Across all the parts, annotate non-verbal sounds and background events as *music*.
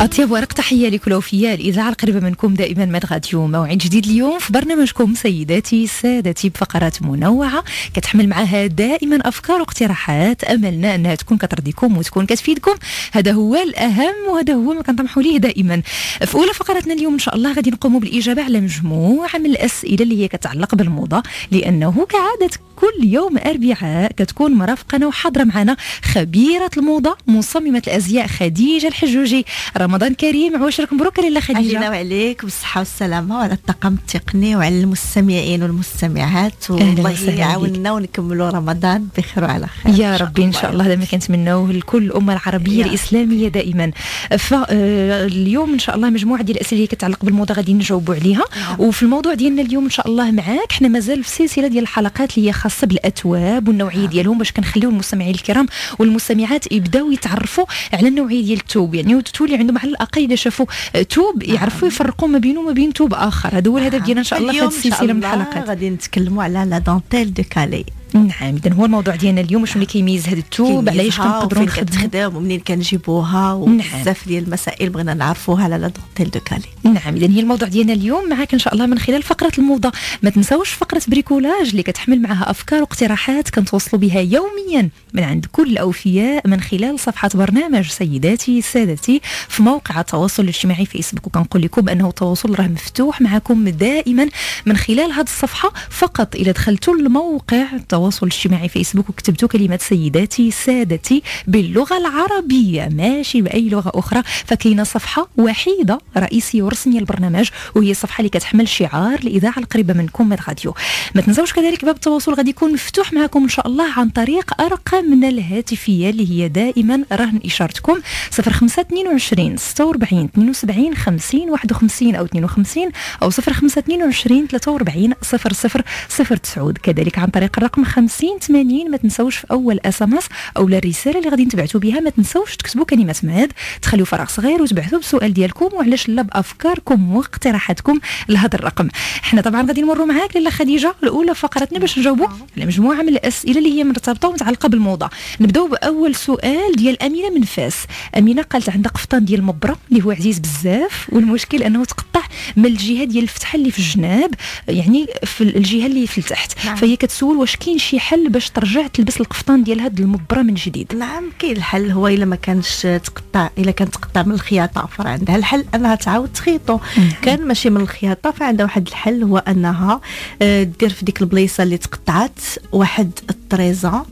أطيب. ورق. تحية لكل وفياء الإذاعة القريبة منكم دائما. من غاديو موعد جديد اليوم في برنامجكم سيداتي سادتي بفقرات منوعة. كتحمل معها دائما أفكار واقتراحات. أملنا أنها تكون كترضيكم وتكون كتفيدكم. هذا هو الأهم وهذا هو ما كنطمحوا ليه دائما. في أولى فقراتنا اليوم إن شاء الله غادي نقوموا بالإجابة على مجموعة من الأسئلة اللي هي كتعلق بالموضة. لأنه كعادة كل يوم أربعاء كتكون مرافقنا وحاضرة معنا خبيرة الموضة مصممة الأزياء خديجة الحجوجي. رمضان كريم. عواشرك مبروك لاله خديجة. علينا وعليك. بالصحة والسلامة. وعلى الطاقم التقني وعلى المستمعين والمستمعات. والله يعاوننا ونكملوا رمضان بخير وعلى خير. يا ربي إن شاء الله. هذا ما كنتمناوه لكل الامه العربية الإسلامية دائما. فاليوم إن شاء الله مجموعة ديال الأسئلة اللي كتعلق بالموضه غادي نجاوبوا عليها. وفي الموضوع ديالنا اليوم إن شاء الله معاك. حنا مازال في سلسلة ديال الحلقات اللي هي خاصة بالأتواب والنوعية نعم. ديالهم باش كنخليو المستمعين الكرام والمستمعات يبداو يتعرفوا على النوعية ديال التوب. يعني وتولي عندهم على الاقل اذا شافوا توب نعم. يعرفوا يفرقوا ما بينه وما بين توب آخر. هذا هو الهدف ديالنا إن شاء الله في هذه السلسلة من الحلقات. غادي نتكلموا على la dentelle de Calais نعم اذا هو الموضوع ديالنا اليوم شنو اللي كيميز هذا التوب؟ علاش كنقدروا نخدم ومنين كنجيبوها؟ وبزاف ديال المسائل بغينا نعرفوها على la dentelle de Calais. نعم اذا هي الموضوع ديالنا اليوم معاك إن شاء الله من خلال فقرة الموضة. ما تنساوش فقرة bricolage اللي كتحمل معها أفكار واقتراحات كنتوصلوا بها يوميا من عند كل الأوفياء من خلال صفحة برنامج سيداتي سادتي في موقع التواصل الاجتماعي فيسبوك. وكنقول لكم بانه التواصل راه مفتوح معكم دائما من خلال هذه الصفحة فقط. إذا دخلتوا لموقع التواصل الاجتماعي فيسبوك وكتبتوا كلمة سيداتي سادتي باللغة العربية. ماشي بأي لغة أخرى. فكاينه صفحة وحيدة رئيسيه ورسميه للبرنامج وهي الصفحه اللي كتحمل شعار الإذاعة القريبة منكم من راديو ما تنساوش كذلك باب التواصل غادي يكون مفتوح معكم إن شاء الله عن طريق أرقامنا الهاتفية اللي هي دائما رهن إشارتكم. 0522 46 72 50 51 أو 52 أو 0522 43 00 09 كذلك عن طريق الرقم 50 80 ما تنساوش في أول SMS أو الرساله اللي غادي نتبعتوا بها ما تنساوش تكتبوا كلمة Med تخليوا فراغ صغير وتبعثوا بالسؤال ديالكم وعلاش لا بأفكاركم واقتراحاتكم لهذا الرقم. حنا طبعا غادي نمروا معاك لاله خديجة الأولى فقرتنا باش نجاوبوا على مجموعة من الأسئلة اللي هي مرتبطة ومتعلقة بالموضة. نبدأو بأول سؤال ديال أمينة من فاس. أمينة قالت عندها قفطان ديال المبره اللي هو عزيز بزاف والمشكل أنه تقطع من الجهة ديال الفتحة اللي في الجناب يعني في الجهة اللي في التحت. نعم. فهي كتسول واش كاين شي حل باش ترجع تلبس القفطان ديال هاد المبرة من جديد؟ نعم كاين الحل. هو إلا ما كانش تقطع إلا كانت تقطع من الخياطة فعندها الحل أنها تعاود تخيطو. كان ماشي من الخياطة فعندها واحد الحل هو أنها آه، دير في ديك البليصه اللي تقطعت واحد الطريزة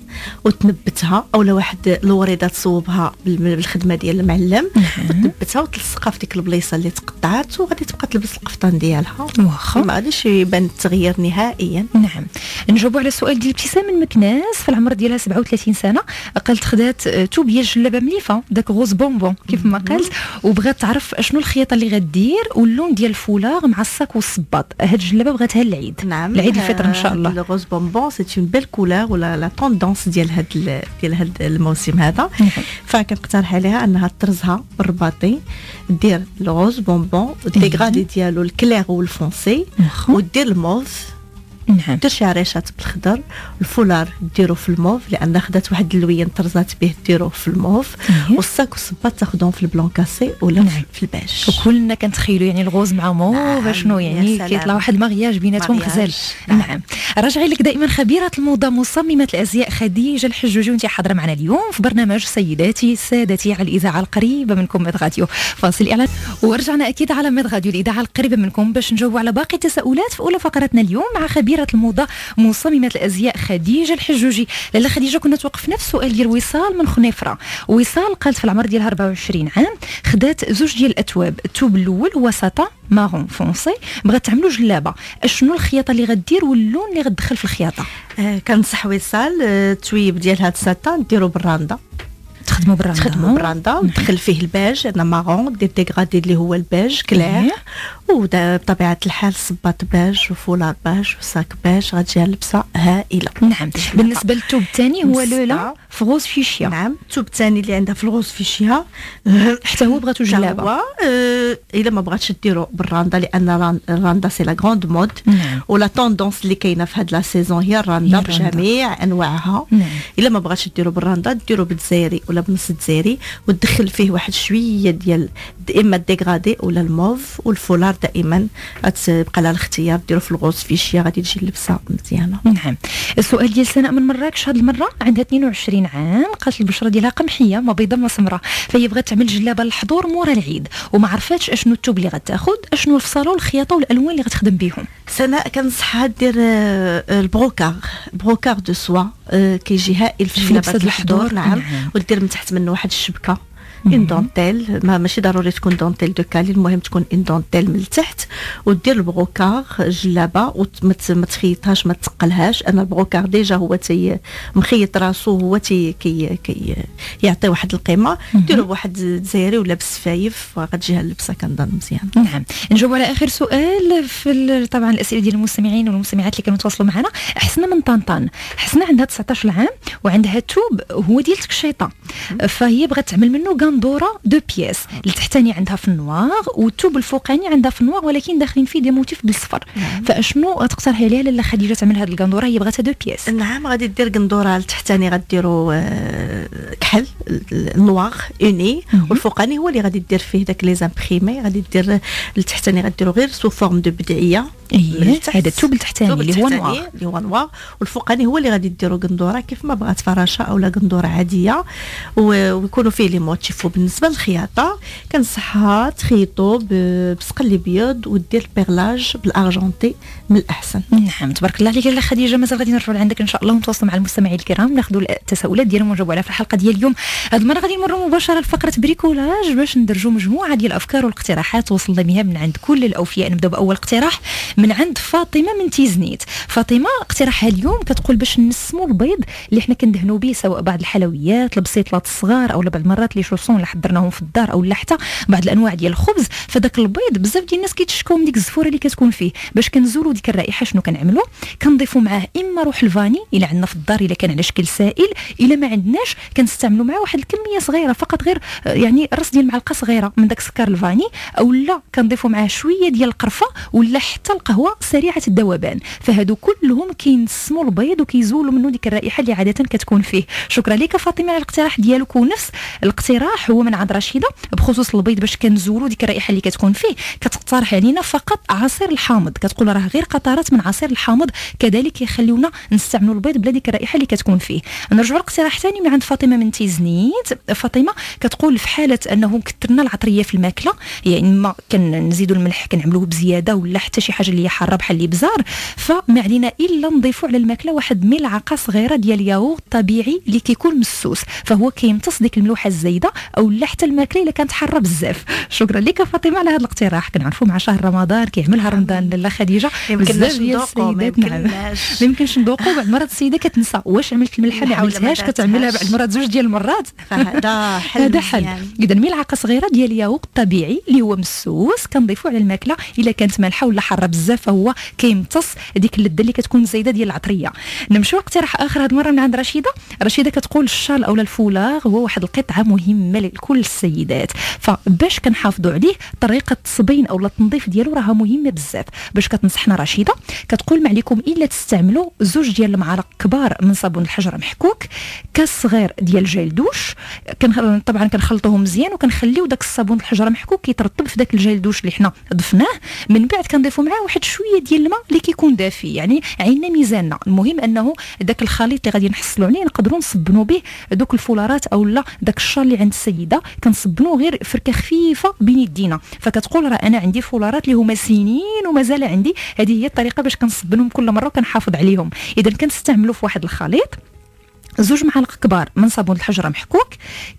وتنبتها اولا واحد الوريدة تصوبها بالخدمة ديال المعلم وتنبتها وتلصقها في ديك البليصه اللي تقطعت وغادي تبقى تلبس القفطان ديالها. واخا. ما غاديش يبان التغيير نهائيا. نعم. نجاوبوا على السؤال ديال ابتسام من مكناس في العمر ديالها 37 سنة. قالت خدات توب ديال جلابه مليفة. داك rose bonbon كيف ما قالت. وبغات تعرف اشنو الخياطة اللي غدير واللون ديال الفولاغ مع ال sac والصباط. هاد الجلابه بغاتها العيد نعم. العيد الفطر إن شاء الله. ال rose bonbon c'est une belle couleur ولا la tendance ديال هاد ديال هاد الموسم هذا. فكنقترح عليها أنها ترزها بالرباطي دير ال rose bonbon ال dégradé ديالو ال clair وال foncé. ودير الموف نعم. دير شي عريشات بالخضر الفولار ديرو في الموف لأن خدات واحد اللوين طرزات به ديرو في الموف. إيه. وال sac والصباط تاخذهم في ال blanc cassé ولا نعم. في الباج وكلنا كنتخيلوا يعني ال rose مع موف نعم. شنو يعني؟ كيطلع واحد مغياج بيناتهم غزال. نعم, نعم. راجعي لك دائما خبيرة الموضة مصممة الأزياء خديجة الحجوجي وانت حاضرة معنا اليوم في برنامج سيداتي سادتي على الإذاعة القريبة منكم Med Radio فاصل إعلان. ورجعنا أكيد على Med Radio الإذاعة القريبة منكم باش نجاوبوا على باقي التساؤلات في أولى فقرتنا اليوم مع خبيرة خبيره الموضة مصممة الأزياء خديجة الحجوجي. لاله خديجة كنا توقفنا في السؤال ديال وصال من خنيفرة. وصال قالت في العمر ديالها 24 عام خدات زوج ديال الأتواب التوب الأول هو ساطا marron foncé بغات تعملوا جلابة. أشنو الخياطة اللي غدير واللون اللي غتدخل في الخياطة؟ آه كنصح وصال التويب ديال هاد الساطا نديرو بالراندا تخدموا براندا تخدموا براندا ندخل فيه الباج أنا marron دير dégradé اللي هو ال beige clair. وبطبيعه الحال صباط beige و foulard beige و sac beige غتجي لبسة هائلة. نعم. بالنسبة للتوب الثاني هو لولا في rose fuchsia. نعم. التوب الثاني اللي عندها في ال rose fuchsia. حتى هو بغاتو جلابة. هو آه إلا ما بغاتش ديرو بالراندا لأن الراندا c'est la grande mode نعم. و la tendance اللي كاينة في هاد la saison هي الراندا بجميع أنواعها. نعم. إلا ما بغاتش ديرو بالراندا ديرو بالجزائري ولا ابيض نص الجزائري وتدخل فيه واحد شوية ديال إما ال dégradé ولا ال mauve وال foulard دائما غتبقى لها الاختيار ديرو في ال rose fuchsia غادي تجي اللبسة مزيانة. نعم. السؤال ديال سناء من مراكش هذه المرة؟ عندها 22 عام قالت البشرة ديالها قمحية ما بيضاء ما سمراء فهي بغات تعمل جلابة للحضور مورا العيد. وما عرفاتش أشنو التوب اللي غتاخذ أشنو الفصالة والخياطة والألوان اللي غتخدم بهم سناء كنصحها دير آه، ال brocart. brocart de soie آه، كيجي هائل في جلابة الحضور نعم, نعم. ودير تحت منه واحد الشبكة. en dentelle ما ماشي ضروري تكون dentelle de Calais المهم تكون en dentelle من التحت ودير ال brocart جلابة وما تخيطهاش ما تقلهاش أنا ال brocart déjà هو تي مخيط راسو هو تي كي كي يعطي واحد القيمة. ديروا بواحد الجزائري ولا بالسفايف غتجيها اللبسه كنظن مزيان. نعم. نجاوب على آخر سؤال في طبعا الأسئلة ديال المستمعين والمستمعات اللي كانوا تواصلوا معنا. حسناء من طنطان. حسناء عندها 19 عام وعندها توب هو ديال تكشيطه فهي بغات تعمل منه غندوره deux pièces التحتاني عندها في ال noir والتوب الفوقاني عندها في ال noir ولكن داخلين فيه des motifs بالصفر. نعم. فأشنو تقترح عليها لاله خديجة تعمل هذه الغندوره هي بغاتها deux pièces نعم غادي دير غندوره التحتاني غديروا آه، كحل ال noir uni والفوقاني هو اللي غادي دير فيه داك les imprimés غادي دير التحتاني غديروا غير sous forme de بدعية. إيه هذا التوب التحتاني اللي هو noir. اللي هو noir. والفوقاني هو اللي غادي ديروا قندورة كيف ما بغات فراشة أو لا قندورة عادية ويكونوا فيه les motifs وبالنسبة للخياطة كنصحها تخيطوا بصقلي الابيض ودير ال perlage بال argenté. من الأحسن. نعم تبارك الله. عليك خديجة مازال غادي نرجعوا لعندك إن شاء الله ونتواصلوا مع المستمعين الكرام ناخذوا التساؤلات ديالهم ونجاوبوا عليها في الحلقة ديال اليوم. هذه المرة غادي نمروا مباشرة لفقرة bricolage باش ندرجوا مجموعة ديال الأفكار والاقتراحات. وصلنا بها من عند كل الأوفياء. نبداو بأول اقتراح. من عند فاطمة من تيزنيت. فاطمة اقتراحها اليوم كتقول باش نسموا البيض اللي حنا كندهنوا به سواء بعض الحلويات البسيطلات الصغار أو بعض المرات les chaussons اللي حضرناهم في الدار أو حتى بعض الأنواع ديال الخبز. فداك البيض بزاف ديال الناس كيتشكوا من ديك الزفورة اللي كتكون فيه. باش كنزولوا ديك الرائحة شنو كنعملوا كنضيفوا معاه إما روح الفاني إلا عندنا في الدار إلا كان على شكل سائل إلا ما عندناش كنستعملوا معاه واحد الكمية صغيرة فقط غير يعني راس ديال معلقة صغيرة من داك السكر الفاني أو لا كنضيفوا معاه شوية ديال القرفة ولا حتى القهوة سريعة الذوبان فهادو كلهم كينسموا البيض وكيزولوا منه ديك الرائحة اللي عادة كتكون فيه. شكرا لك فاطمة على الاقتراح ديالك ونفس الاقتراح هو من عند رشيدة بخصوص البيض باش كنزولوا ديك الرائحة اللي كتكون فيه. كتقترح علينا فقط عصير الحامض. كتقول راه غير قطرات من عصير الحامض. كذلك يخليونا نستعملوا البيض بلا ديك الرائحه اللي كتكون فيه. نرجعوا لاقتراح ثاني من عند فاطمة من تيزنيت. فاطمة كتقول في حالة أنه كثرنا العطرية في الماكلة يعني ما كنزيدوا الملح كنعملوه بزيادة ولا حتى شي حاجة اللي هي حارة بحال الابزار فما علينا إلا نضيفوا على الماكلة واحد ملعقة صغيرة ديال الياغورت طبيعي اللي كيكون مسوس. فهو كيمتص ديك الملوحة الزايدة أو حتى الماكلة إلا كانت حارة بزاف. شكرا لك فاطمة على هذا الاقتراح. كنعرفوا مع شهر رمضان كيعملها رمضان لاله خديجة. بزاف ديال السيدات نعم. *laughs* ما يمكنش نذوقوا بعض المرات السيدة كتنسى واش عملت الملحه ما عملتهاش كتعملها بعض المرات زوج ديال المرات. *laughs* فهذا حل *laughs* هذا حل. اذا ملعقة صغيرة ديال الياغورت طبيعي اللي هو مسوس كنضيفوه على الماكلة. إلا كانت مالحة ولا حارة بزاف فهو كيمتص ديك اللذة اللي كتكون زايدة ديال العطرية. نمشيو اقتراح آخر. هذه المرة من عند رشيدة. رشيدة كتقول الشال أو الفولاغ هو واحد القطعة مهمة لكل السيدات. فباش كنحافظوا عليه طريقة التصبين أو التنظيف ديالو راها مهمة بزاف. باش كتنصحنا رشيدة. كتقول ما عليكم إلا تستعملوا زوج ديال المعالق كبار من صابون الحجر محكوك كاس صغير ديال جيل دوش. كان طبعا كنخلطوهم مزيان وكنخليو داك الصابون الحجر محكوك كيترطب في داك الجيل دوش اللي حنا ضفناه. من بعد كنضيفوا معاه واحد شوية ديال الماء اللي كيكون دافي يعني عيننا ميزاننا المهم أنه داك الخليط اللي غادي نحصلوا عليه نقدروا نصبنوا به دوك الفولارات أو لا داك الشال اللي عند السيدة كنصبنوا غير فركة خفيفة بين يدينا. فكتقول راه أنا عندي فولارات اللي هما سنين ومازال عندي. هذه هي الطريقة باش كنصبنهم كل مرة وكنحافظ عليهم. إذا كنستعملوا في واحد الخليط زوج معالق كبار من صابون الحجره محكوك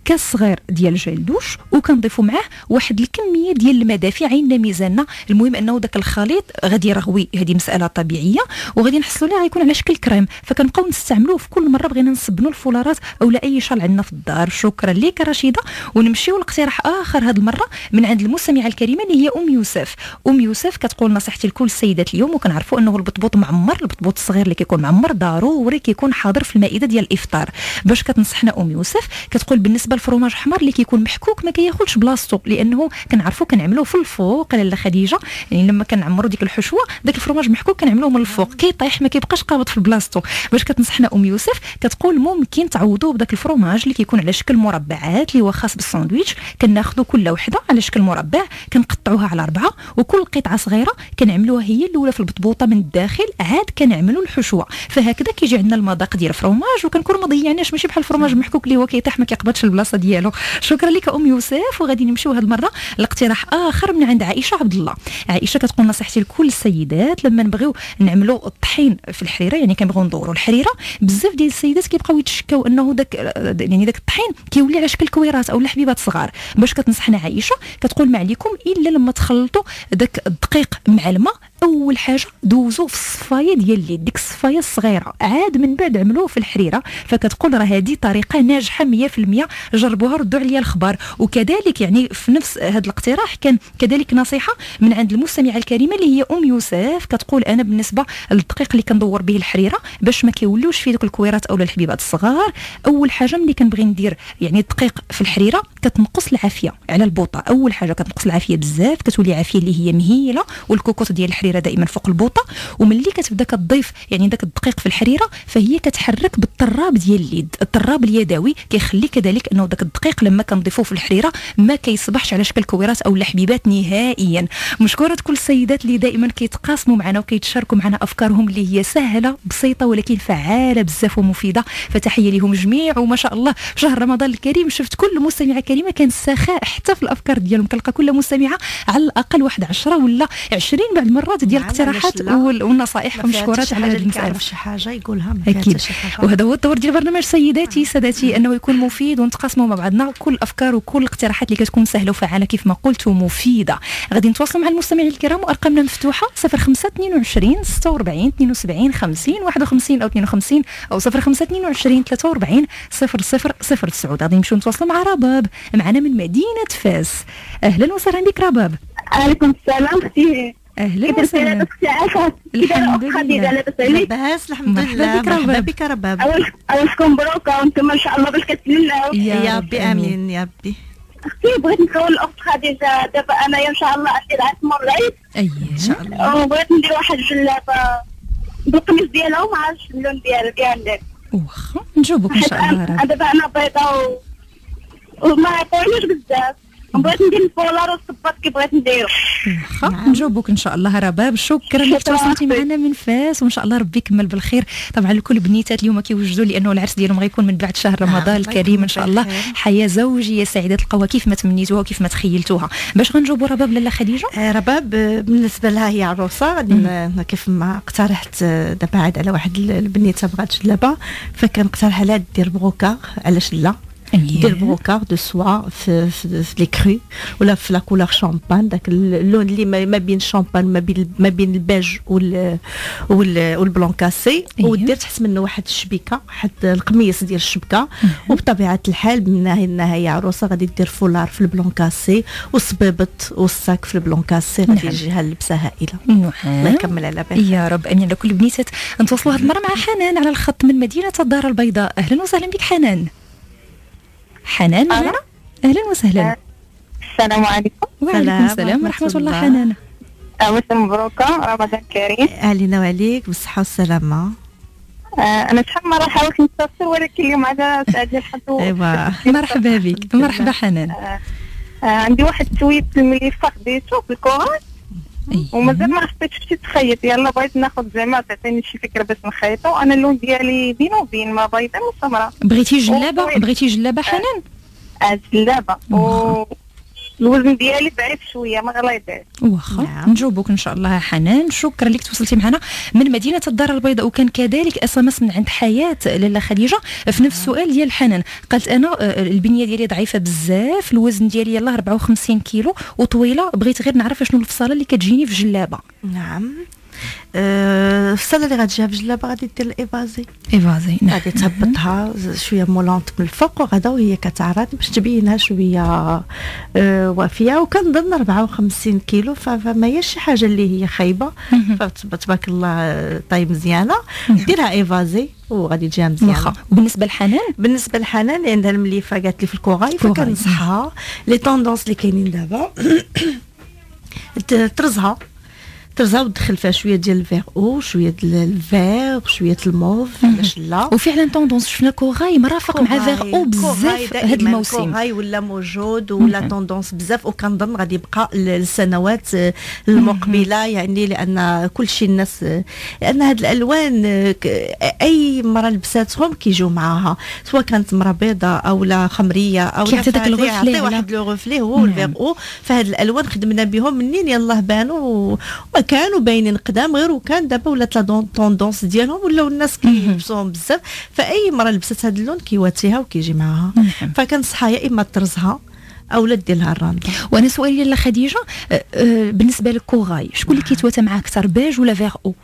كاس صغير ديال جيل دوش وكنضيفوا معاه واحد الكمية ديال الماء دافي عيننا ميزاننا. المهم أنه داك الخليط غادي يرغوي هذه مسألة طبيعية وغادي نحصلوا عليه غيكون على شكل كريم. فكنبقاو نستعملوه في كل مرة بغينا نصبنوا الفولارات أو لا أي شال عندنا في الدار. شكرا لك رشيدة. ونمشيو لاقتراح آخر هذه المرة من عند المستمعة الكريمة اللي هي أم يوسف. أم يوسف كتقول نصيحتي لكل السيدات اليوم وكنعرفوا أنه البطبوط معمر البطبوط الصغير اللي كيكون معمر ضروري كيكون حاضر في المائدة ديال الافطار الافطار باش كتنصحنا أم يوسف كتقول بالنسبة للفرماج احمر اللي كيكون محكوك ما كياخذش بلاصتو لأنه كنعرفوا كنعملوه في الفوق لاله خديجة. يعني لما كنعمروا ديك الحشوة داك الفرماج محكوك كنعملوه من الفوق. كيطيح ما كيبقاش قابض في بلاصتو باش كتنصحنا أم يوسف كتقول ممكن تعوضوه بداك الفرماج اللي كيكون على شكل مربعات اللي هو خاص بالساندويتش. كناخذوا كل وحدة على شكل مربع كنقطعوها على أربعة وكل قطعة صغيرة كنعملوها هي الأولى في البطبوطة من الداخل. عاد كنعملوا الحشوة. فهكذا كيجي عندنا المذاق ديال الفرماج وكنكون ما ضيعناش ماشي بحال الفرماج المحكوك اللي هو كيطيح ما كيقبضش البلاصة ديالو. شكرا لك أم يوسف وغادي نمشيو هذه المرة لاقتراح آخر من عند عائشة عبد الله عائشة كتقول نصيحتي لكل السيدات لما نبغيو نعملوا الطحين في الحريرة يعني كنبغيو ندوروا الحريرة بزاف ديال السيدات كيبقاو يتشكاو أنه داك يعني داك الطحين كيولي على شكل كويرات أو حبيبات صغار. باش كتنصحنا عائشة كتقول ما عليكم إلا لما تخلطوا داك الدقيق مع الماء أول حاجة دوزو في الصفاية ديال اليد. ديك الصفاية الصغيرة. عاد من بعد عملوه في الحريرة. فكتقول راه هذه طريقة ناجحة 100% جربوها ردوا عليا الخبر. وكذلك يعني في نفس هذا الاقتراح كان كذلك نصيحة من عند المستمعة الكريمة اللي هي أم يوسف. كتقول أنا بالنسبة للدقيق اللي كندور به الحريرة باش ما كيولوش فيه دوك الكويرات أو الحبيبات الصغار. أول حاجة ملي كنبغي ندير يعني الدقيق في الحريرة كتنقص العافية على البوطة. أول حاجة كتنقص العافية بزاف. كتولي عافية اللي هي مهيلة والكوكوط ديال الحريرة الحريره دائما فوق البوطة وملي كتبدا كتضيف يعني داك الدقيق في الحريرة فهي كتحرك بالطراب ديال اليد. الطراب اليدوي كيخلي كذلك أنه داك الدقيق لما كنضيفوه في الحريرة ما كيصبحش على شكل كويرات أو لحبيبات نهائيا. مشكورة كل السيدات اللي دائما كيتقاسموا معنا وكيتشاركوا معنا أفكارهم اللي هي سهلة بسيطة ولكن فعالة بزاف ومفيدة. فتحية لهم جميع وما شاء الله شهر رمضان الكريم شفت كل مستمعة كريمة كان سخاء حتى في الأفكار ديالهم. كنلقى كل مستمعة على الأقل واحد 10 ولا 20 بعض المرات. ديال الاقتراحات والنصائح مشكورات على هذه المساله شي حاجة يقولها أكيد. وهذا هو الدور ديال البرنامج سيداتي. سادتي أنه يكون مفيد ونتقاسموا مع بعضنا كل الافكار وكل الاقتراحات اللي كتكون سهلة وفعالة كيف ما قلت ومفيده غادي نتواصلوا مع المستمعين الكرام وأرقامنا مفتوحه 0522 46 72 50 51 أو 52 أو 0522 43 0009 غادي نمشيو نتواصلوا مع رباب معنا من مدينة فاس. أهلا وسهلا بك رباب. عليكم السلام. أختي أهلا وسهلا. الحمد لله. لاباس الحمد لله. مرحبا بك رباب. أوشكم مبروكه وأنتم ما شاء الله باش كتللاو يا ربي آمين يا ربي. أختي بغيت نسول الأخت خديجة؟ دابا انايا إن شاء الله ندير عاد العيد اييه إن شاء الله. وبغيت ندير واحد الجلابه بالقميص ديالها وما عرفتش اللون ديالها ديال واخا نجاوبك إن شاء الله دابا أنا بيضاء وما يطولوش بزاف. بغيت ندير الفولار والصباط كي بغيت نديرو. واخا. نجاوبك إن شاء الله رباب. شكرا لك تواصلتي معنا من فاس وإن شاء الله ربي يكمل بالخير. طبعا لكل البنيتات اليوم كيوجدوا لأنه العرس ديالهم غيكون من بعد شهر نعم، رمضان الكريم إن شاء الله. حياة زوجية سعيدة تلقاوها كيف ما تمنيتوها وكيف ما تخيلتوها. باش غنجاوبوا رباب لاله خديجة؟ آه رباب بالنسبة لها هي عروسة. غادي كيف ما اقترحت آه، دابا عاد على واحد البنيته بغات جلابه فكنقترح عليها دير brocart علاش لا دير brocart de soie في, في, في les écrus ولا في la couleur champagne داك اللون اللي ما بين شامبان ما بين ما بين البيج وال وال blanc cassé ودير تحت منه واحد الشبيكه واحد القميص ديال الشبكه وبطبيعه الحال بما انها هي عروسه غادي دير فولار في ال blanc cassé وصبيبط والساك في البلون كاسي غادي يجيها اللبسه هائله الله يكمل على بالك يا رب امين لكل البنيتات نتواصلوا هذه المره مع حنان على الخط من مدينه الدار البيضاء أهلا وسهلا بك حنان حنان معنا أهلا وسهلا. السلام عليكم. وعليكم السلام. ورحمة الله. حنان أولا مبروكة رمضان كريم. علينا وعليك. بالصحة والسلامة. آه أنا شحال مرة حاولت نتصل ولكن اليوم عاد ديال الحظ. أيوا. *laughs* مرحبا بك. مرحبا حنان. آه آه عندي واحد شوية الملف خديته في الكورة. ومازال ما خصيتش شي تخيط. يلا بغيت ناخذ زعما تعطيني شي فكرة باش نخيطو. أنا اللون ديالي بين وبين ما بيضاء وسمراء بغيتي جلابة؟ بغيتي جلابة حنان؟ آه جلابة. الوزن ديالي ضعيف شوية ما غليظش واخا. نعم. نجاوبك إن شاء الله حنان. شكرا لك تواصلتي معنا من مدينة الدار البيضاء وكان كذلك SMS من عند حياة لاله خديجة. في نفس السؤال ديال حنان قالت أنا آه، البنية ديالي ضعيفة بزاف الوزن ديالي يلاه 54 كيلو وطويلة بغيت غير نعرف شنو الفصالة اللي كتجيني في جلابة. نعم. آه، في السنة اللي غتجيها بجلابه غادي دير الإيفازي. إيفازي نعم. غادي تهبطها شوية مولونت من الفوق وغدا وهي كتعرض باش تبينها شوية آه، وافية. وكنظن 54 كيلو فما هي شي حاجة اللي هي خايبة. فتبارك الله طاي مزيانة. ديرها évasée وغادي تجيها مزيانة. وبالنسبة لحنان بالنسبة لحنان اللي عندها المليفة قالت لي في الكوغاي كوغاي. فكنصحها. les tendances اللي كاينين دابا *coughs* ترزها. ترزها وتدخل فيها شوية ديال الفيغ أو شوية ديال ال vert شوية الموف علاش لا؟ وفعلا tendance شفنا corail مرافق مع فيغ أو بزاف هذا الموسم. كوغاي ولا موجود ولا مهم. tendance بزاف وكنظن غادي يبقى السنوات آه، المقبلة. يعني لأن كل شيء الناس آه، لأن هاد الألوان آه، أي مرة لبساتهم كيجيو معاها سواء كانت مرة بيضاء أو لا خمرية أو كيعطي داك الغفلة يعطي واحد لو غفلي هو نعم. الفيغ أو. فهاد الألوان خدمنا بهم منين؟ يلاه بانوا وكانوا باينين قدام غير وكان دابا ولات لا دون- طوندونس ديالهم ولاو الناس كيلبسوهم بزاف. فأي مرة لبست هاد اللون كيواتيها وكيجي معاها. نعم. فكنصحها يا إما ترزها أو لا دير لها الراندا وأنا سؤالي لاله خديجه آه، آه، بالنسبة لل corail شكون اللي كيتواتى معاه أكثر بيج ولا vert eau؟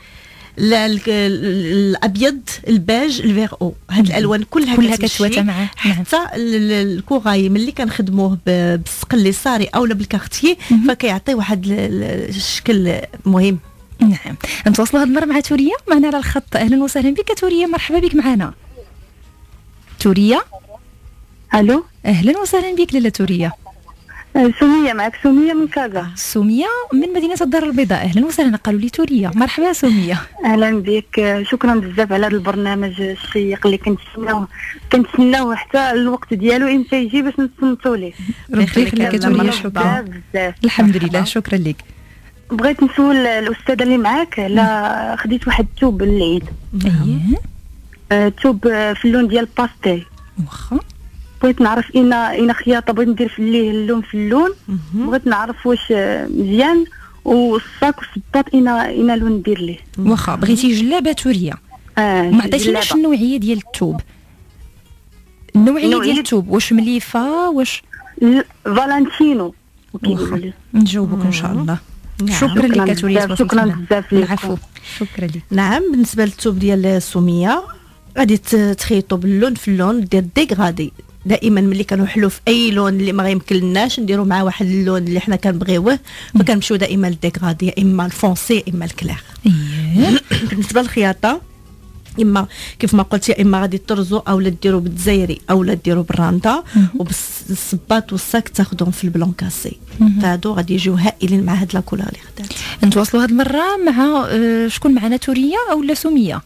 الأبيض ال beige ال vert eau هاد الألوان كلها كلها كتمشي. كتواتى معاه. نعم. حتى ال- ال- ال corail ملي كنخدموه بالسقل اللي صاري أو لا بال Cartier. فكيعطي واحد ال- ال- الشكل مهم. نعم. نتواصلوا هذه المره مع توريه معنا على الخط. أهلا وسهلا بك توريه مرحبا بك معنا. توريه ألو؟ أهلا وسهلا بك لاله توريه آه، سمية معك سمية من كازا سمية من مدينة الدار البيضاء. أهلا وسهلا قالوا لي تورية. مرحبا سمية. أهلا بك. آه، شكرا بزاف على هذا البرنامج الشيق اللي كنتسناو كنتسناو حتى الوقت ديالو إمتى يجي باش نتصنتوا ليه. ربي يخليك مرحبا. شكرا. الحمد لله شكرا لك. بغيت نسول الأستاذة اللي معاك على خديت واحد الثوب للعيد. آه، ثوب آه، في اللون ديال باستيل واخا. بغيت نعرف اين اين خياطه بغيت ندير في ليه اللون في اللون. بغيت نعرف واش آه، مزيان. وال sac والصباط اين اين لون ندير ليه. واخا بغيتي جلابة تورية. آه ما عطيتيناش. النوعية ديال الثوب النوعية النوعية ديال الثوب واش مليفة واش؟ فالنتينو. نجاوبك إن شاء الله. نعم. شكرا لك تورية شكراً بزاف. العفو. شكرا لك. نعم بالنسبة للثوب ديال سميه غادي تخيطوا باللون في اللون ديال dégradé. دائما ملي كنوحلوا في أي لون اللي ما غيمكنناش نديروا معاه واحد اللون اللي حنا كنبغيوه. فكنمشيو دائما لل dégradé يا إما ال foncé يا إما ال clair. اييه *clears throat* بالنسبة للخياطة إما كيف ما قلت يا إما غادي ترزوا أو لا ديروا بالجزائري أو لا ديروا بالراندا. وبالصباط وال sac تاخذهم في ال blanc cassé. فهادو غادي يجيو هائلين مع هاد لا كولور اللي خدات. نتواصلوا هذه المرة مع آه، شكون؟ معنا تورية أو لا سميه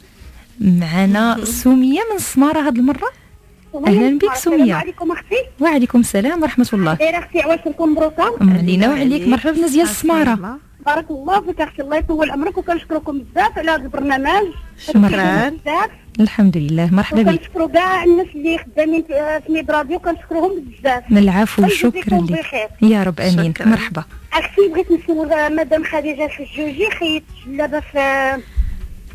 معنا سميه من السماره هذه المرة؟ أهلاً بك سمية. السلام عليكم أختي. وعليكم السلام ورحمة الله. دايره أختي عواشركم مبروكة. علينا وعليك. مرحبا بنا السمارة. بارك الله فيك أختي. الله يطول عمرك وكنشكركم بزاف على هذا البرنامج. شكراً. بزاف. الحمد لله. مرحبا بك. وكنشكروا كاع الناس اللي خدامين في في ميد راديو. كنشكروهم بزاف. العفو الله شكرا يجزيكم لك. يا رب آمين. شكراً. مرحبا. أختي بغيت نسول مدام خديجة في الجوجي خيط جلابة في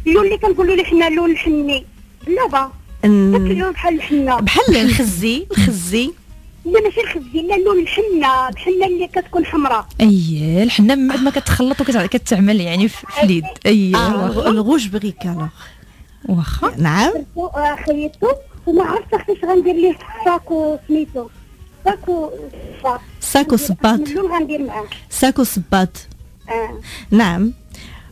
اللون اللي كنقولوا ليه حنا اللون الحني جلابه بحال الحنة. بحال الخزي الخزي. لا ماشي الخزي لا اللون الحنة الحنة اللي كتكون حمراء. اييه الحنة من بعد ما كتخلط وكتعمل يعني في اليد. اييه آه واخا. ال rouge brique alors. واخا. نعم. درتو آه، خيطتو وما عرفت أختي اش غندير ليه ساكو سميتو ساكو صباط ساكو صباط اللون غندير معاه. sac و صباط آه. نعم. آه،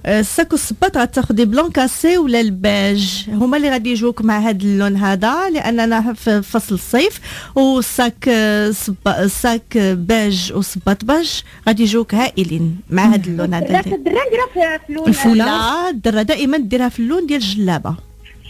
ال sac و الصباط غتاخدي blanc cassé ولا الباج هما اللي غادي يجوك مع هذا اللون هذا لاننا في فصل الصيف وال sac آه، ال sac آه، باج وصباط باج غادي يجوك هائلين مع هذا اللون هذا الدرا في- اللون الفولا؟ لا الدرة دائما ديرها في اللون ديال الجلابه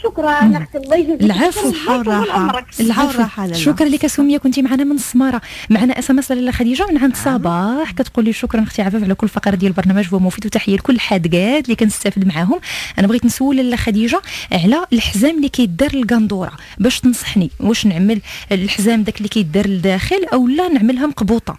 شكرا. أختي الله يجزيك العفو. عمرك. الراحة العفو. شكرا لك سمية. كنتي معنا من السماره معنا SMS لاله خديجه من عند صباح. كتقول لي شكرا أختي عفاف على كل فقرة ديال البرنامج. هو مفيد وتحية لكل حادقات اللي كنستافد معاهم. أنا بغيت نسول لاله خديجه على الحزام اللي كيدار للقندورة. باش تنصحني واش نعمل الحزام داك اللي كيدار لداخل أو لا نعملها مقبوطة.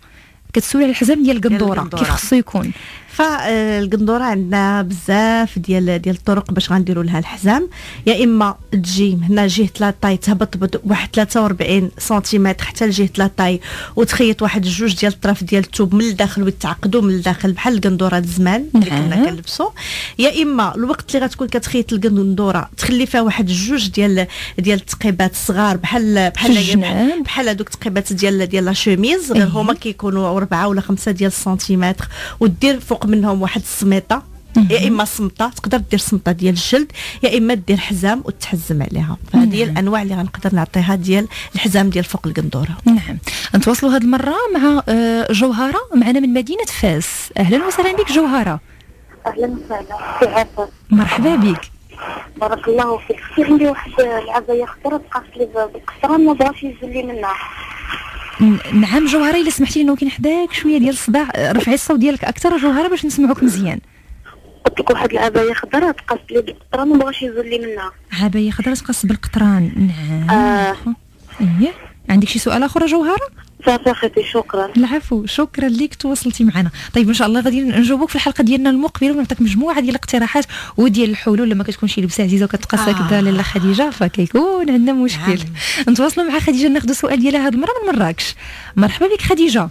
كتسولي على الحزام ديال القندورة. كيف خصو يكون. فالقندوره عندنا بزاف ديال ديال الطرق باش غنديروا لها الحزام يا إما تجي هنا جهة la taille تهبط بواحد 43 سنتيمتر حتى لجهة la taille وتخيط واحد جوج ديال الطرف ديال الثوب من الداخل ويتعقدوا من الداخل بحال القندورة الزمان اللي كنا نعم. كنلبسوا يا إما الوقت اللي غتكون كتخيط القندورة تخلي فيها واحد جوج ديال ديال التقيبات الصغار بحال بحال. بحال هذوك التقيبات ديال ديال la chemise غير أيه. هما كيكونوا أربعة ولا خمسة ديال السنتيمتر ودير فوق منهم واحد السميطه يا إما سمطه تقدر دير سمطه ديال الجلد يا إما دير حزام وتحزم عليها. فهذه هي. الأنواع اللي غنقدر نعطيها ديال الحزام ديال فوق القندورة. نعم. نتواصلوا هذه المرة مع آه، جوهرة معنا من مدينة فاس. أهلا وسهلا بك جوهرة. أهلا وسهلا. مرحبا بك. بارك الله فيك. في عندي واحد العبايه خضراء بقات لي بالقصران ما بغاش ينزل لي منها نعم جوهره إلا سمحتي لي كاين حداك شوية ديال الصداع رفعي الصوت ديالك أكثر جوهرة باش نسمعوك مزيان. قلت لك واحد العباية خضراء بقات لي بالقصران ما بغاش ينزل لي منها. عباية خضراء تقص بالقطران. نعم. آه. إيه. عندك شي سؤال آخر جوهرة؟ صافي أختي شكرا. العفو شكرا لك تواصلتي معنا. طيب إن شاء الله غادي نجاوبوك في الحلقة ديالنا المقبلة ونعطيك مجموعة ديال الاقتراحات وديال الحلول. لما كتكون شي لبسة عزيزة وكتقاس آه. هكذا لاله خديجة فكيكون عندنا مشكل. نتواصلوا مع خديجة ناخذ سؤال ديالها هذه المرة من مراكش مرحبا بك خديجة.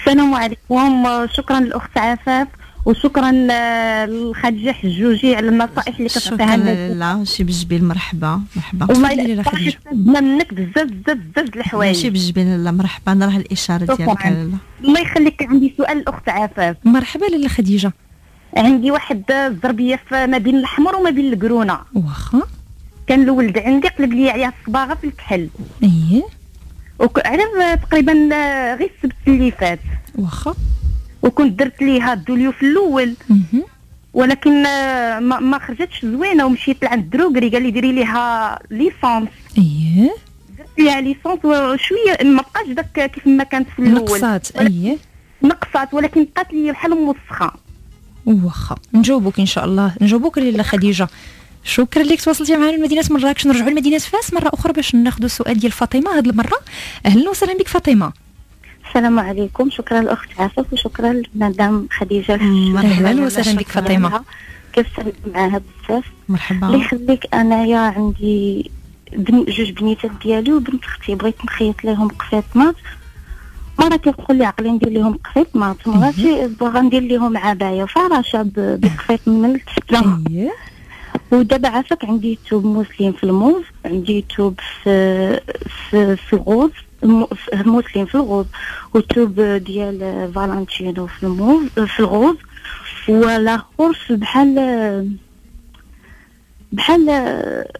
السلام عليكم شكرا للأخت عفاف. وشكرا آه، لخديجه حجوجي على النصائح اللي كتعطيها شكرا لنا. لا شي بالجبيل مرحبا. مرحبا صراحة خديجة. استفدنا منك بزاف بزاف بزاف ماشي الحوايج. بالجبين لا مرحبا. أنا راه الإشارة. ديالك لاله الله. يخليك. عندي سؤال الاخت عفاف. مرحبا لاله خديجة. عندي واحد الزربيه في ما بين الأحمر وما بين القرونة. واخا. كان الولد عندي قلب لي عليها الصباغه في الكحل. إيه. وعرف تقريبا آه، غير السبت اللي فات. واخا. وكنت درت ليها ال diluant في الأول. ولكن ما, ما خرجتش زوينة ومشيت لعند ال droguerie قال لي ديري ليها l'essence إيه. درت ليها l'essence وشوية ما بقاش داك كيف ما كانت في الأول. نقصات إيه. نقصات ولكن بقات لي بحال موسخه واخا. نجاوبك إن شاء الله. نجاوبك لاله خديجة. شكرا لك تواصلتي معنا من مدينه مراكش نرجعوا لمدينة فاس مرة أخرى باش ناخذوا السؤال ديال فاطمة هذه المرة. أهلا وسهلا بك فاطمة. السلام عليكم. شكرا الاخت عفاف وشكرا لمدام خديجة. مرحبا وسهلاً بك فاطمة. كنستمتع معاها بزاف؟ مرحبا. يخليك أنايا عندي بن جوج بنيتات ديالي وبنت أختي. بغيت نخيط لهم قفيطمات مرة كيقول لي عقلي ندير لهم قفيطنات مراتي باغا ندير لهم عباية فراشة *laughs* بقفيط من التفتة إيه. ودابا عافاك عندي توب mousseline في الموف عندي توب في في, في ال rose الم- في- ال rose وتوب ديال فالنتينو في الموف في ال rose والاخر في بحال بحال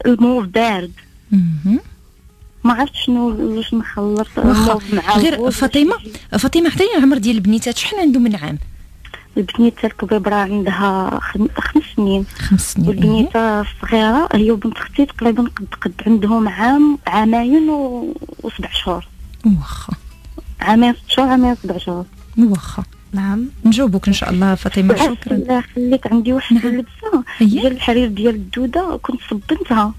الموف بارد. ما عرفت شنو واش نخلط. الموف مع غير فاطمه فاطمة عطيني العمر ديال البنيتات شحال عندهم من عام البنيتة الكبيرة عندها خم- خمس سنين. خمس سنين إيه. والبنيتة الصغيرة هي وبنت أختي تقريبا قد قد عندهم عام عامين و... وسبع شهور. واخا. عامين ست شهور عامين سبع شهور. واخا. نعم. نجاوبك إن شاء الله فاطمة. شكرا. الله يخليك عندي واحد نعم. اللبسه هي ديال الحرير ديال الدودة كنت صبنتها.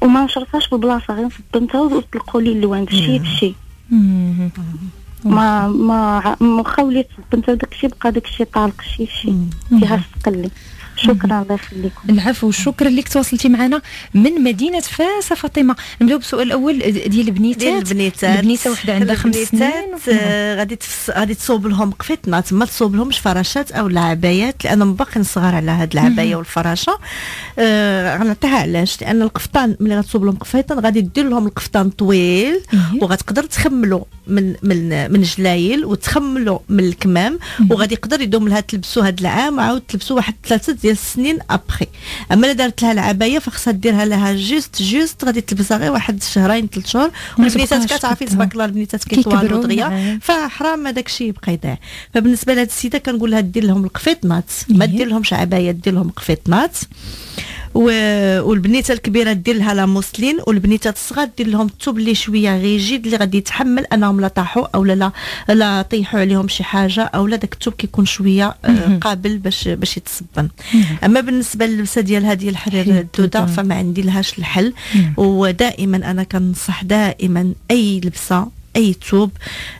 وما نشرتهاش بالبلاصه غير صبنتها وطلقوا لي اللوان داكشي مهم. ما ما وليت صبنتها داكشي بقى داكشي طالق شي شي فيها ثقل شكرا الله يخليكم العفو شكرا لك تواصلتي معنا من مدينة فاس فاطمة. نبداو بالسؤال الأول ديال البنيتات. ديال البنيتات. البنيتة وحده عندها خمس سنين آه، غادي تفس... غادي تصوب لهم قفيطنات ما تصوب لهمش فراشات أو العبايات لانهم باقيين صغار على هاد العباية والفراشة. آه غنعطيها علاش؟ لأن القفطان ملي غتصوب لهم قفيطان غادي دير لهم القفطان طويل. وغتقدر تخملو من من من جلايل وتخملو من الكمام وغادي يقدر يدوم لها تلبسو هاد العام وعاود تلبسو واحد ثلاثة ديال السنين أبخي أما إلا دارت لها العباية فخصها ديرها لها juste juste غادي تلبسها غير واحد شهرين ثلاث شهور تبقاش كتعرفي الله البنيتات كيطوالوا دغيا. فحرام هذاك الشيء يبقى يضيع فبالنسبة لهاد السيدة كنقول لها دير لهم القفيطنات ما إيه. دير لهمش عباية دير لهم قفيطنات. والبنيتة الكبيرة دير لها la mousseline والبنيتات الصغار دير لهم الثوب اللي شوية rigide اللي غادي يتحمل أنهم لا طاحوا أو لا لا, لا طيحوا عليهم شي حاجة أو لا داك الثوب كيكون شوية آه،. قابل باش باش يتصبن. أما بالنسبة للبسة ديال هذه الحرير حرير الدودة. فما عندي لهاش الحل. ودائما أنا كنصح دائما أي لبسة أي توب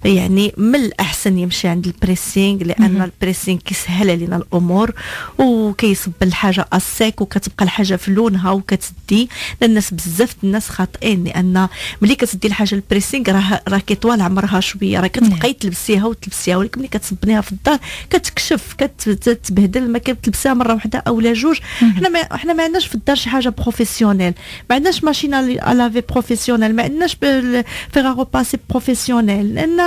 يعني من الأحسن يمشي عند ال pressing لأن ال pressing كيسهل علينا الأمور وكيصبن الحاجة à sec وكتبقى الحاجة في لونها وكتدي لأن الناس بزاف الناس خاطئين لأن ملي كتدي الحاجة ال pressing راه راه كيطوال عمرها شوية راه كتبقاي تلبسيها وتلبسيها ولكن ملي كتصبنيها في الدار كتكشف كتبهدل ما كتلبسيها مرة واحدة أو لا جوج. حنا ما حنا ما عندناش في الدار شي حاجة professionnel ما عندناش machine à laver professionnelle ما عندناش fer à repasser professionnel لأن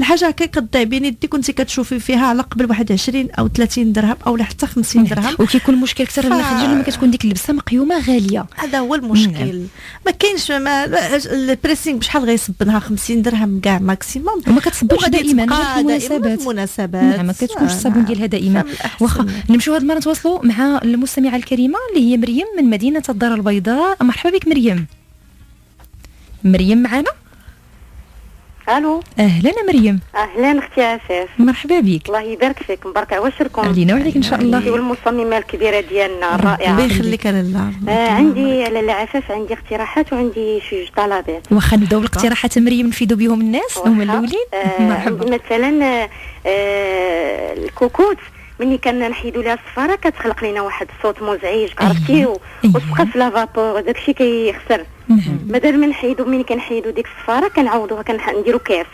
الحاجة هكا كتضيع بين يديك وانت كتشوفي فيها على قبل واحد 20 أو 30 درهم أو حتى 50 درهم. وكيكون المشكل أكثر ف... لما كتكون ديك اللبسة مقيومة غالية. هذا هو المشكل. ما كاينش ما ال pressing بشحال غيصبنها؟ 50 درهم كاع maximum وما كتصبنش دائما المناسبات المناسبات نعم ما كتكونش الصابون ديالها دائما. واخا نمشيو هاد المرة نتواصلوا مع المستمعة الكريمة اللي هي مريم من مدينة الدار البيضاء. مرحبا بك مريم. مريم معنا ألو؟ أهلا مريم. أهلا أختي عفاف مرحبا بك. الله يبارك فيك مبارك عواشركم علينا وعليك إن شاء الله. والمصممة الكبيرة ديالنا الرائعة. الله يخليك لاله آه عندي لاله عفاف عندي اقتراحات وعندي شي جوج طلبات. واخا نبداو بالاقتراحات مريم نفيدوا بهم الناس هما الأولين. آه مرحبا. مثلا آه الكوكوت. ملي كنا نحيدوا لها الصفارة كتخلق لنا واحد الصوت مزعج عرفتي؟ أيوه. وتبقى في لافابور داكشي كيخسر. بدل ما نحيدوا ملي كنحيدوا ديك الصفارة كنعوضوها كنديروا كاس.